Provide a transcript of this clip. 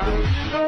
Oh,